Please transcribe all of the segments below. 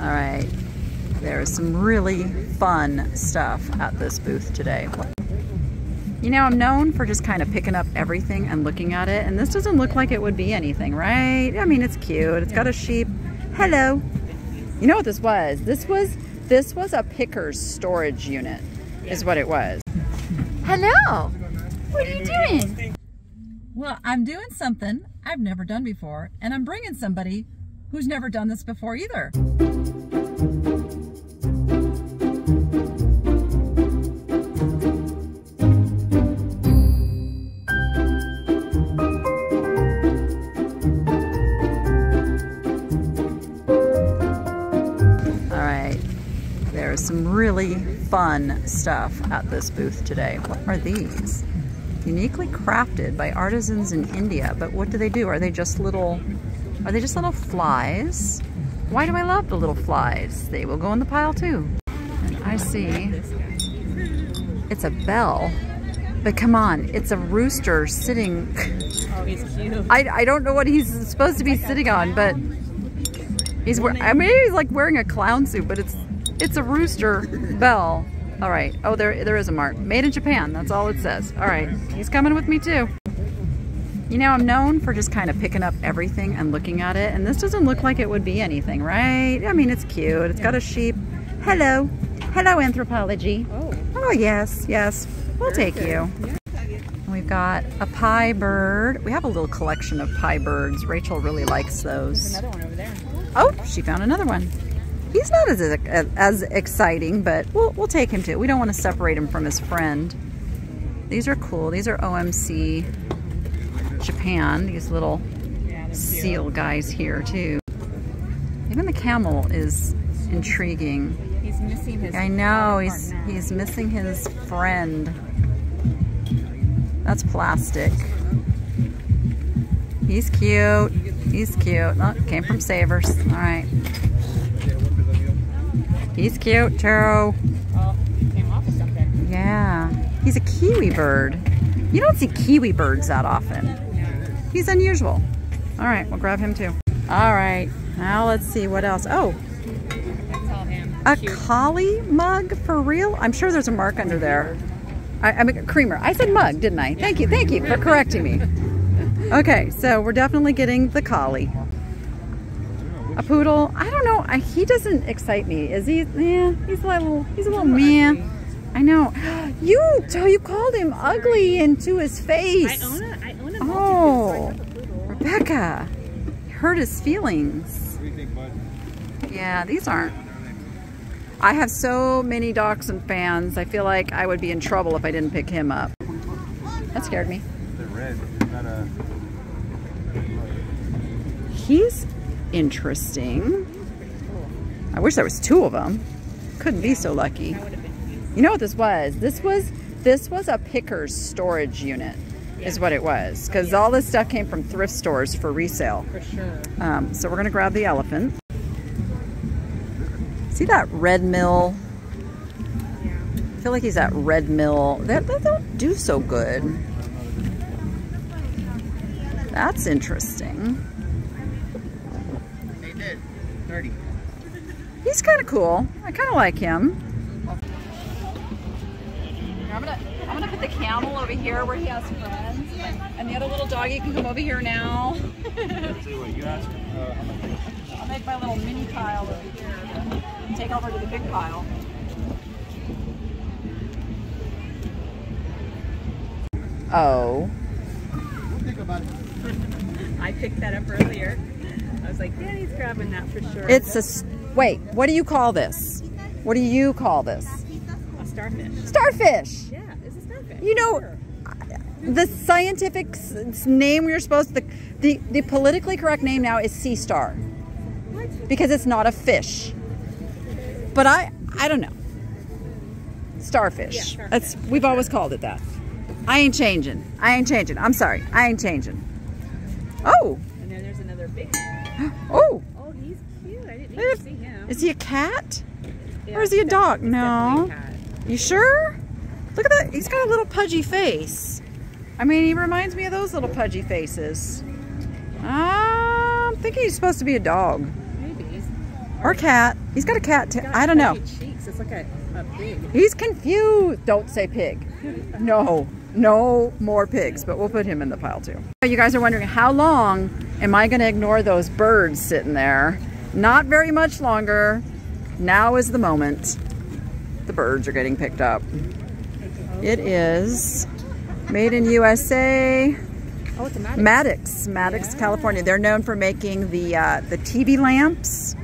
All right, there's some really fun stuff at this booth today. You know, I'm known for just kind of picking up everything and looking at it, and this doesn't look like it would be anything, right? I mean, it's cute. It's got a sheep. Hello. You know what this was? This was this was a picker's storage unit, is what it was. Hello. What are you doing? Well, I'm doing something I've never done before, and I'm bringing somebody who's never done this before either. All right, there's some really fun stuff at this booth today. What are these? Uniquely crafted by artisans in India, but what do they do? Are they just little, are they just little flies? Why do I love the little flies? They will go in the pile too. And I see it's a bell, but come on, it's a rooster sitting. Oh, he's cute. I, I don't know what he's supposed to be sitting on, but he's wearing, I mean, he's like wearing a clown suit, but it's, it's a rooster bell. All right. Oh, there, there is a mark. Made in Japan. That's all it says. All right. He's coming with me too. You know, I'm known for just kind of picking up everything and looking at it, and this doesn't look like it would be anything, right? I mean, it's cute. It's got a sheep. Hello. Hello, Anthropologie. Oh. Oh, yes, yes. We'll take you. We've got a pie bird. We have a little collection of pie birds. Rachel really likes those. Another one over there. Oh, she found another one. He's not as as exciting, but we'll we'll take him too. We don't want to separate him from his friend. These are cool. These are OMC Japan. These little Yeah, seal guys here too. Even the camel is intriguing. He's missing his. I know he's partner. he's missing his friend. That's plastic. He's cute. He's cute. Oh, came from Savers. All right. He's cute too. Oh, came off something. Yeah. He's a kiwi bird. You don't see kiwi birds that often. He's unusual. All right, we'll grab him too. All right. Now let's see what else. Oh, That's all him. a Cute. collie mug for real? I'm sure there's a mark under there. I, I mean, creamer. I said mug, didn't I? Thank you, thank you for correcting me. Okay, so we're definitely getting the collie. A poodle. I don't know. I, he doesn't excite me. Is he? Yeah, he's a little. He's a little meh. I know. You, so you called him ugly into his I face. Oh. Rebecca, hurt his feelings. Yeah, these aren't. I have so many Dachshund fans. I feel like I would be in trouble if I didn't pick him up. That scared me. He's interesting. I wish there was two of them. Couldn't be so lucky. You know what this was? This was this was a picker's storage unit, is what it was. Because all this stuff came from thrift stores for resale. For sure. Um, so we're gonna grab the elephant. See that red mill? Yeah. I feel like he's at red mill. That they don't do so good. That's interesting. They did. 30. He's kind of cool. I kind of like him. I'm gonna, I'm gonna put the camel over here where he has friends, and the other little doggy can come over here now. Let's see what you asked. How much? I'll make my little mini pile over here and take over to the big pile. Oh, We'll think about it. I picked that up earlier. I was like, Danni's grabbing that for sure. it's a, wait. What do you call this? What do you call this? a starfish. Starfish. Yeah, it's a starfish. You know, Sure. The scientific name we're supposed the, the the politically correct name now is sea star because it's not a fish. But I I don't know. Starfish. Yeah, starfish. That's we've always called it that. I ain't changing. I ain't changing. I'm sorry. I ain't changing. Oh, And then there's another big one. oh, Oh, he's cute. I didn't even see him. is he a cat? Yeah, or is he a dog? No. a. You sure? Look at that. He's got a little pudgy face. I mean, he reminds me of those little pudgy faces. Um, I'm thinking he's supposed to be a dog. Maybe. Or cat. He's got a cat too. I don't know. Cheeks. It's like a, a pig. He's confused. Don't say pig. No, no more pigs, but we'll put him in the pile too. You guys are wondering how long am I going to ignore those birds sitting there? Not very much longer. Now is the moment. The birds are getting picked up. It is made in USA. Oh, it's a Maddux. Maddux, Maddux, California. They're known for making the uh, the TV lamps.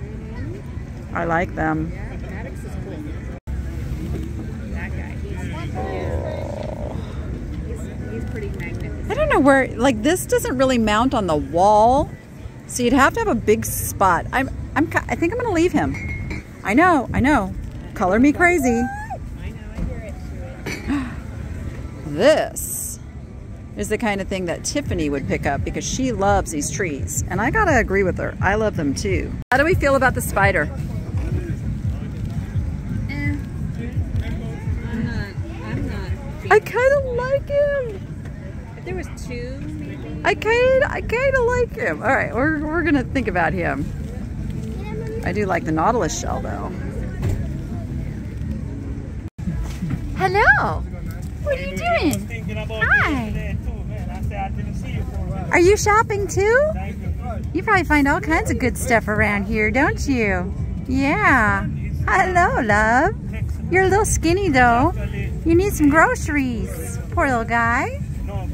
I like them. Yeah, Maddux is cool. That guy. He's, he's, he's pretty magnificent. I don't know where, like this doesn't really mount on the wall. So you'd have to have a big spot. I'm, I'm, I think I'm gonna leave him. I know, I know. Color me crazy. I know, I hear it. This is the kind of thing that Tiffany would pick up because she loves these trees. And I gotta agree with her. I love them too. How do we feel about the spider? Eh. I'm not, I'm not. I kind of like him. If there was two, maybe. I kind, I kind of like him. All right, we're we're gonna think about him. I do like the nautilus shell though. Hello. What are you doing? Hi. Are you shopping too? You probably find all kinds of good stuff around here, don't you? Yeah. Hello, love. You're a little skinny though. You need some groceries. Poor little guy.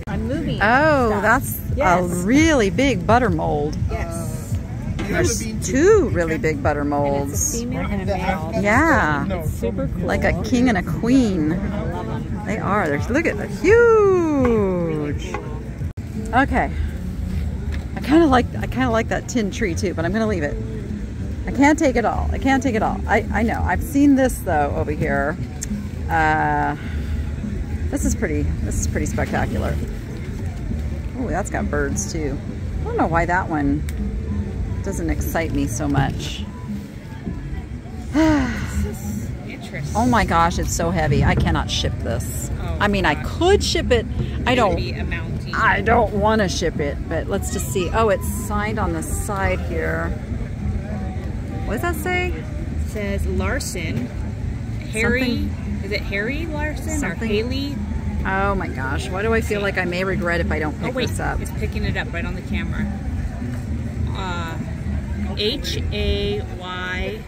I'm moving. Oh, that's Yes. a really big butter mold. Yes. There's two really big butter And molds. female and a male. Yeah, It's super cool. like a king and a queen. I love them. They are. They're, look at they're huge. Okay. I kind of like I kind of like that tin tree too, but I'm gonna leave it. I can't take it all. I can't take it all. I I know. I've seen this though over here. Uh, this is pretty. This is pretty spectacular. Oh, that's got birds too. I don't know why that one doesn't excite me so much. Oh my gosh, it's so heavy. I cannot ship this. Oh, I mean, I could ship it. I don't. Be a mountain. I don't want to ship it, but let's just see. Oh, it's signed on the side here. What does that say? says Larson. Harry. Is it Harry Larson Something- or Haley? Oh my gosh, why do I feel like I may regret if I don't Oh pick wait, this up? it's picking it up right on the camera. Uh, H A Y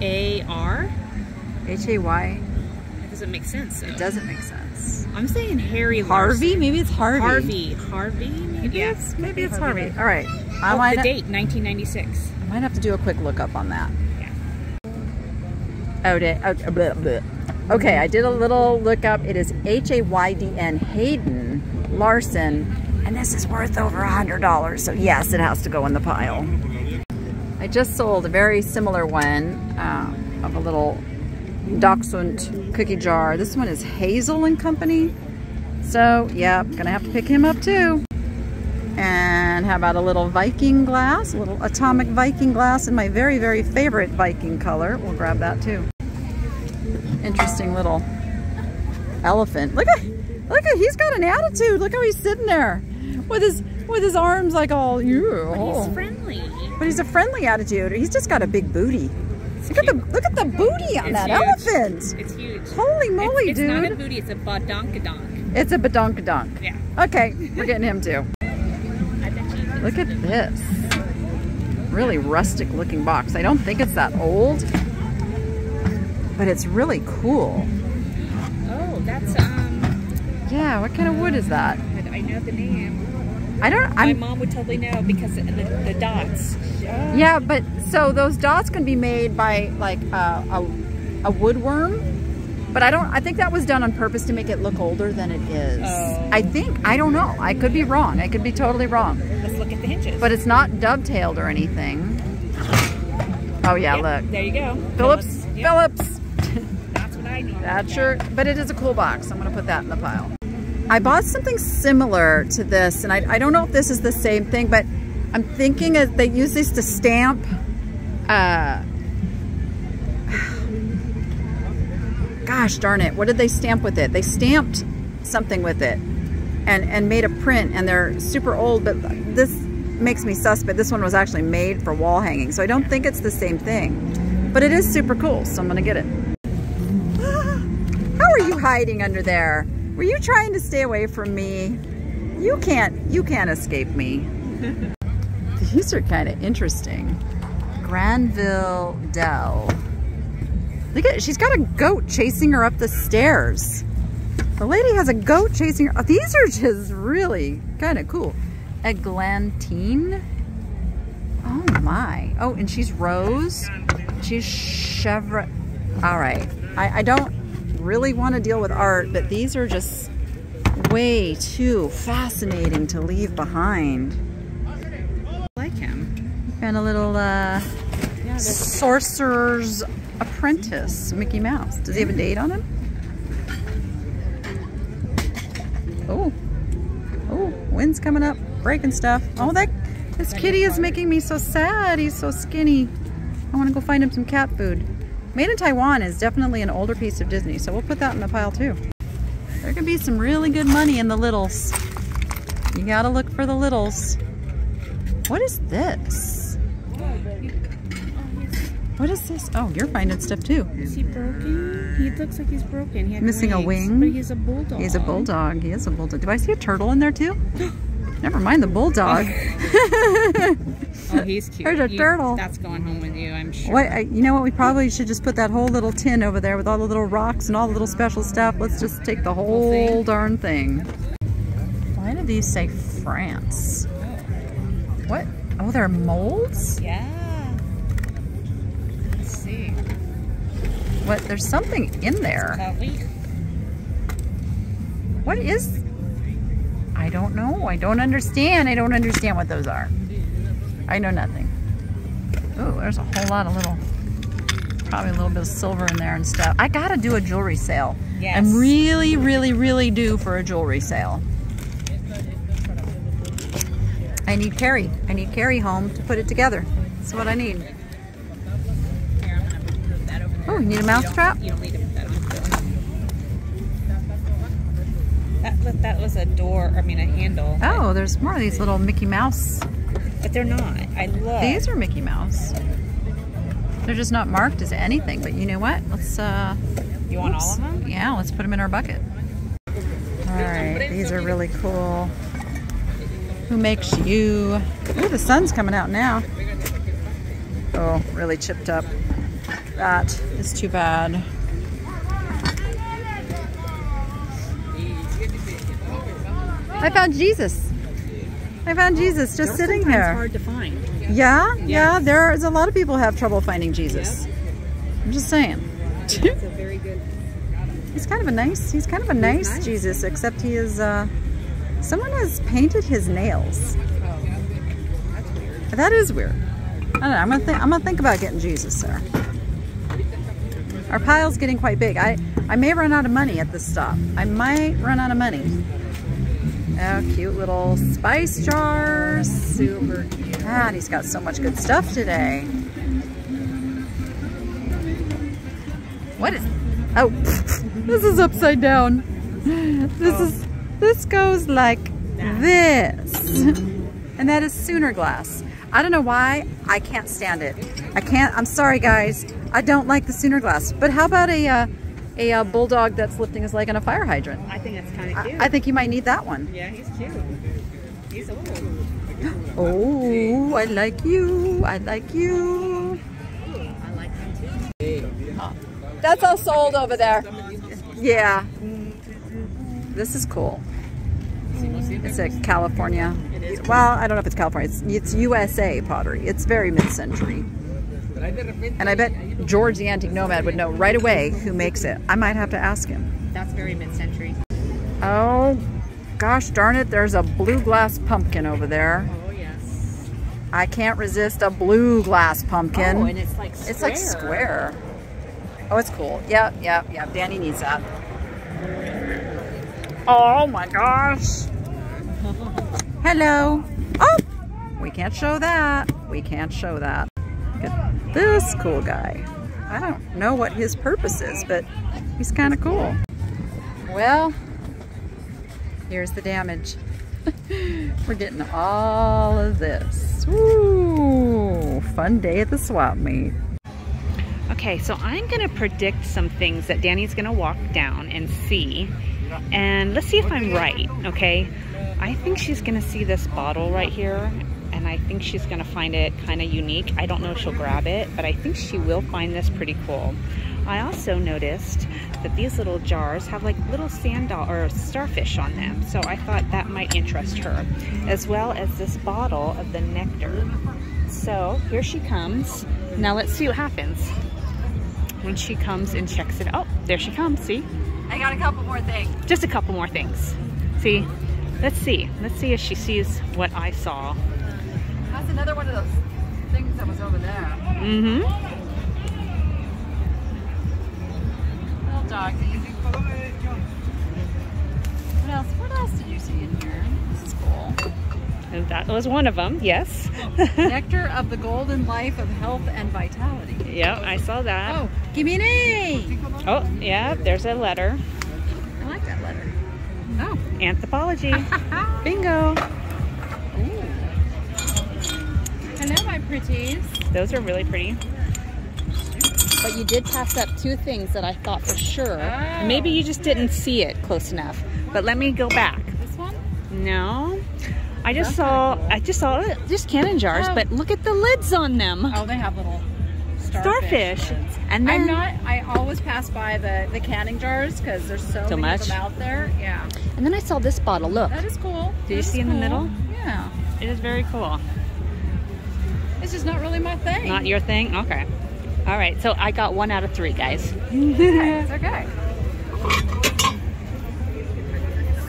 A R. H A Y. That doesn't make sense. Though. It doesn't make sense. I'm saying Harry Harvey? Larson. Maybe it's Harvey. Harvey. Harvey. Maybe yeah, it's maybe it's Harvey. Harvey. All right, I Oh, might the date 1996. I might have to do a quick lookup on that. Yeah. Oh, day. Okay, blah, blah. okay, I did a little lookup. It is H A Y D N Haydn Larson, and this is worth over a hundred dollars. So yes, it has to go in the pile. I just sold a very similar one um, of a little Dachshund cookie jar. This one is Hazel and Company. So yeah, gonna have to pick him up too. And how about a little Viking glass, a little atomic Viking glass in my very, very favorite Viking color. We'll grab that too. Interesting little elephant. Look at, look at, he's got an attitude. Look how he's sitting there with his, with his arms like all, yeah. He's friendly. But he's a friendly attitude. He's just got a big booty. Look at the, look at the booty on It's that huge. elephant. It's huge. Holy moly, it's, it's not a dude. booty, it's a badonkadonk. It's a badonkadonk. Yeah. Okay, we're getting him too. I bet you. Look at this. Really rustic looking box. I don't think it's that old, but it's really cool. Oh, that's um. Yeah, what kind of wood is that? I know the name. I don't, My I'm, mom would totally know because the, the dots. yeah, but so those dots can be made by like uh, a, a woodworm, but I don't, I think that was done on purpose to make it look older than it is. Oh. I think, I don't know. I could be wrong. I could be totally wrong. Let's look at the hinges. But it's not dovetailed or anything. Oh yeah, Yep, look. There you go. Phillips, Yep, Phillips. That's what I need. That sure, but it is a cool box. I'm gonna put that in the pile. I bought something similar to this, and I, I don't know if this is the same thing, but I'm thinking that they use these to stamp. Uh, gosh darn it! What did they stamp with it? They stamped something with it, and and made a print, and they're super old. But this makes me suspect. This one was actually made for wall hanging, so I don't think it's the same thing. But it is super cool, so I'm gonna get it. How are you hiding under there? Were you trying to stay away from me? You can't, you can't escape me. These are kind of interesting. Granville Dell. Look at, she's got a goat chasing her up the stairs. The lady has a goat chasing her. These are just really kind of cool. Eglantine. Oh my. Oh, and she's Rose. She's Chevre. All right. I, I don't really want to deal with art, but these are just way too fascinating to leave behind. I like him. And a little uh, Yeah, sorcerer's apprentice, Mickey Mouse. Does he have a date on him? Oh, oh, wind's coming up, breaking stuff. Oh, that this kitty is making me so sad. He's so skinny. I want to go find him some cat food. Made in Taiwan is definitely an older piece of Disney, so we'll put that in the pile too. There could be some really good money in the littles. You gotta look for the littles. What is this? What is this? Oh, you're finding stuff too. Is he broken? He looks like he's broken. He had Missing a wing? But he's a bulldog. He's a bulldog. He is a bulldog. Do I see a turtle in there too? Never mind the bulldog. Oh, he's cute. There's a You- turtle. That's going home with you, I'm sure. What? I, you know what? We probably should just put that whole little tin over there with all the little rocks and all the little special stuff. Let's just take the whole thing? darn thing. Why do these say France? What? Oh, they're molds? Yeah. Let's see. What? There's something in there. What is? I don't know. I don't understand. I don't understand what those are. I know nothing. Oh, there's a whole lot of little, probably a little bit of silver in there and stuff. I gotta do a jewelry sale. Yes. I'm really, really, really due for a jewelry sale. I need Carrie. I need Carrie home to put it together. That's what I need. here, I'm gonna move that over there. Oh, you need a mouse trap? You don't need to put that on. That, look, that was a door, I mean a handle. Oh, there's more of these little Mickey Mouse. But they're not. I love. These are Mickey Mouse. They're just not marked as anything, but you know what? Let's, uh, You want oops. all of them? Yeah, let's put them in our bucket. All right, these are really cool. Who makes you? Ooh, the sun's coming out now. Oh, really chipped up. That is too bad. I found Jesus. I found Jesus just They're sitting here. hard to find. Yeah, yeah, Yes. there's a lot of people have trouble finding Jesus. I'm just saying. It's a very good. He's kind of a nice, he's kind of a nice, nice. Jesus, except he is, uh, someone has painted his nails. That's weird. That is weird. I don't know, I'm gonna think, I'm gonna think about getting Jesus there. Our pile's getting quite big. I, I may run out of money at this stop. I might run out of money. Oh, cute little spice jars. Super cute. God, he's got so much good stuff today. What is, oh, this is upside down. This is, this goes like this. And that is Sooner Glass. I don't know why, I can't stand it. I can't, I'm sorry guys, I don't like the Sooner Glass. But how about a, uh, a uh, bulldog that's lifting his leg on a fire hydrant? I think that's kind of cute. I think you might need that one. yeah, he's cute. He's old. Oh, I like you, I like you. I like him too. That's all sold over there. Yeah. This is cool. It's a California. Well, I don't know if it's California. It's, it's USA pottery. It's very mid-century. And I bet George the Antique Nomad would know right away who makes it. I might have to ask him. That's very mid-century. Oh, gosh darn it. There's a blue glass pumpkin over there. Oh yes. I can't resist a blue glass pumpkin. Oh, and it's like square. It's like square. Oh, it's cool. Yeah, yeah, yeah. Danni needs that. Oh my gosh. Hello. Oh, we can't show that. We can't show that. This cool guy. I don't know what his purpose is, but he's kind of cool. Well, here's the damage. We're getting all of this. Woo! Fun day at the swap meet. Okay, so I'm gonna predict some things that Danni's gonna walk down and see. And let's see if I'm right, okay? I think she's gonna see this bottle right here and I think she's gonna find it kind of unique. I don't know if she'll grab it, but I think she will find this pretty cool. I also noticed that these little jars have like little sand or starfish on them. So I thought that might interest her, as well as this bottle of the nectar. So here she comes. Now let's see what happens when she comes and checks it. Oh, there she comes, see? I got a couple more things. Just a couple more things. See, let's see. Let's see if she sees what I saw. That's another one of those things that was over there. Mm-hmm. Little doggy. What else? What else did you see in here? This is cool. And that was one of them, yes. Nectar of the golden life of health and vitality. yep, I saw that. Oh, give me an A. Oh, yeah, there's a letter. I like that letter. Oh. Anthropologie. Bingo. Pretties. Those are really pretty. But you did pass up two things that I thought for sure. Oh. Maybe you just didn't see it close enough. But let me go back. This one? No. I just That's saw cool. I just saw it, just cannon jars, Oh. but look at the lids on them. Oh, they have little Starfish. starfish. And then I'm not. I always pass by the the canning jars because there's so, So many much? of them out there. Yeah, and then I saw this bottle. Look. that is cool. Do you That is see in the middle? Yeah, It is very cool. It's is not really my thing. Not your thing? Okay. All right. So I got one out of three, guys. Okay, it's okay.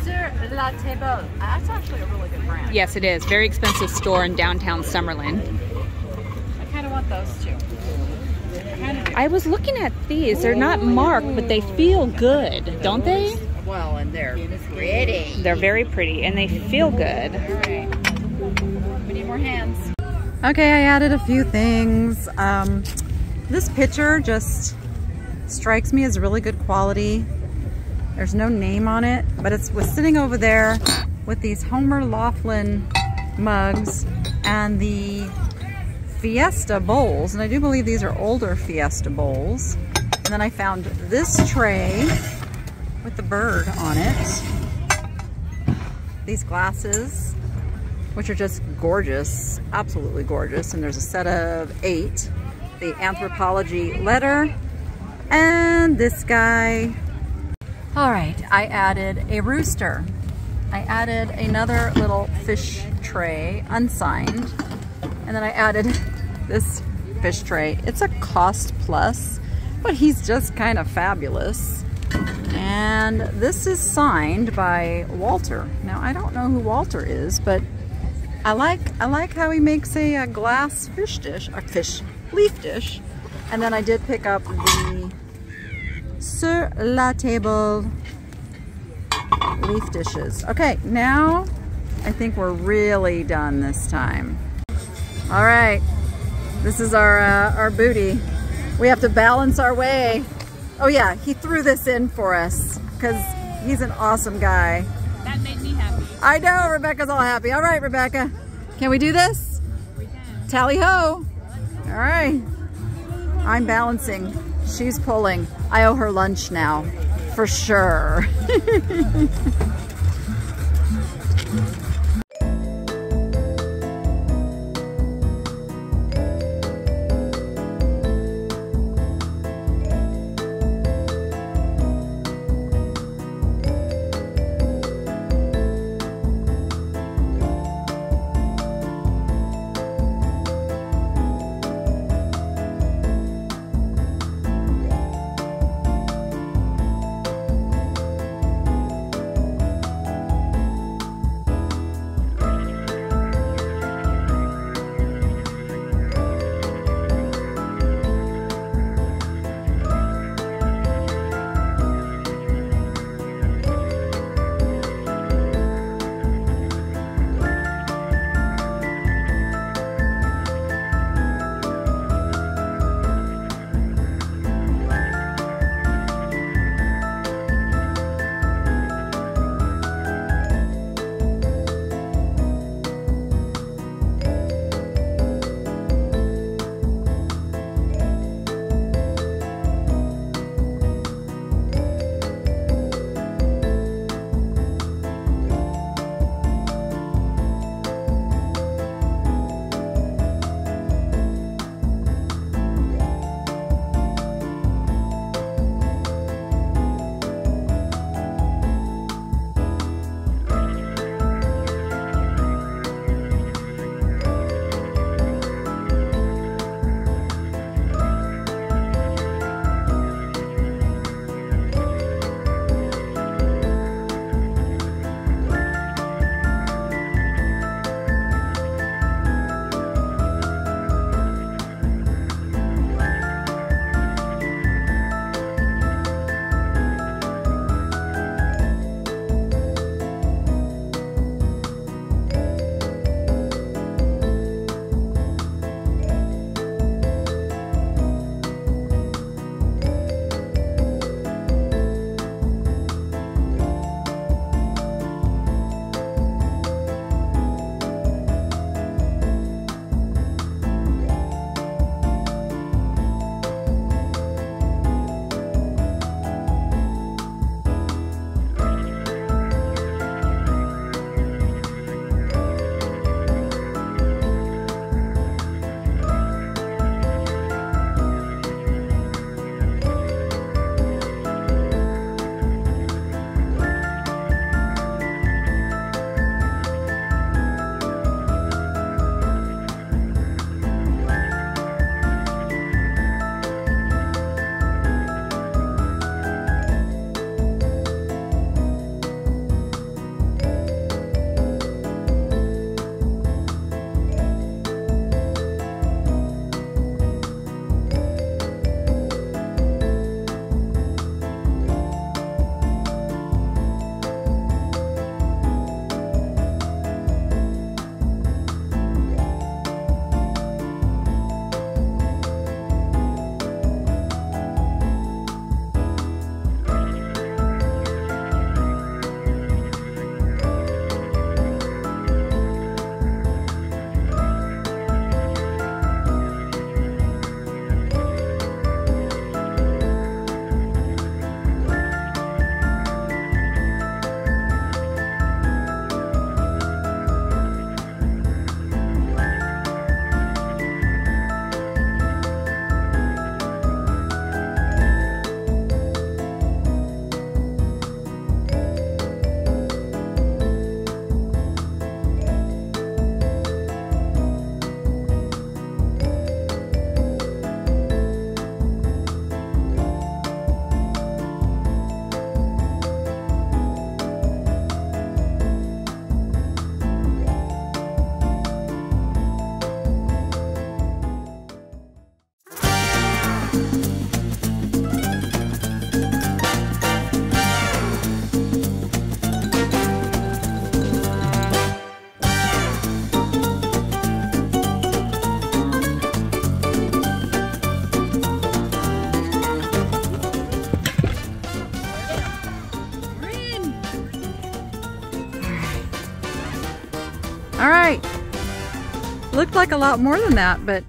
Sur la table. That's actually a really good brand. Yes, it is. Very expensive store in downtown Summerlin. I kind of want those too. I kind of do. I was looking at these. They're not marked, but they feel good, don't they? Well, and they're pretty. They're very pretty and they feel good. Okay, I added a few things. Um, this picture just strikes me as really good quality. There's no name on it, but it was sitting over there with these Homer Laughlin mugs and the Fiesta bowls. And I do believe these are older Fiesta bowls. And then I found this tray with the bird on it. These glasses, which are just gorgeous, absolutely gorgeous. And there's a set of eight. The Anthropologie letter and this guy. All right, I added a rooster. I added another little fish tray, unsigned. And then I added this fish tray. It's a cost plus, but he's just kind of fabulous. And this is signed by Walter. Now I don't know who Walter is, but I like I like how he makes a, a glass fish dish, a fish leaf dish. And then I did pick up the sur la table leaf dishes. Okay, now I think we're really done this time. All right, this is our uh, our booty. We have to balance our way. Oh yeah, he threw this in for us because he's an awesome guy. That made me happy. I know, Rebecca's all happy. All right, Rebecca, can we do this? We can. Tally ho. All right. I'm balancing. She's pulling. I owe her lunch now, for sure. Looked like a lot more than that, but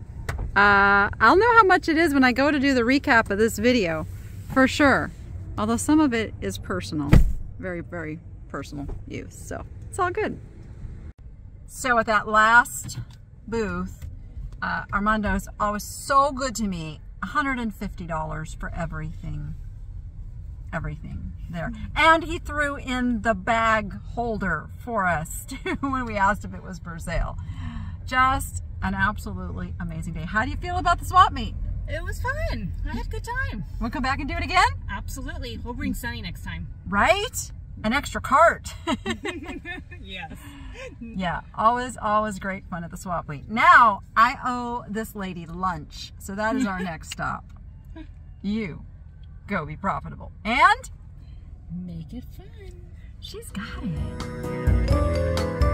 uh, I'll know how much it is when I go to do the recap of this video, for sure. Although some of it is personal, very, very personal use, so it's all good. So at that last booth, uh, Armando's always so good to me. $150 for everything. Everything there. And he threw in the bag holder for us too when we asked if it was for sale. Just an absolutely amazing day. How do you feel about the swap meet? It was fun. I had a good time. We'll come back and do it again? Absolutely. We'll bring Sunny next time. Right? An extra cart. Yes. yeah, always, always great fun at the swap meet. Now, I owe this lady lunch, so that is our next stop. You go be profitable. And Make it fun. she's got it.